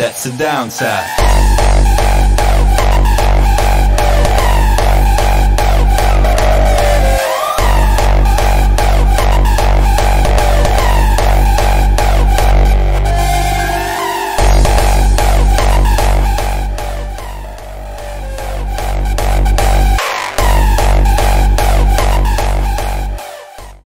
That's the downside.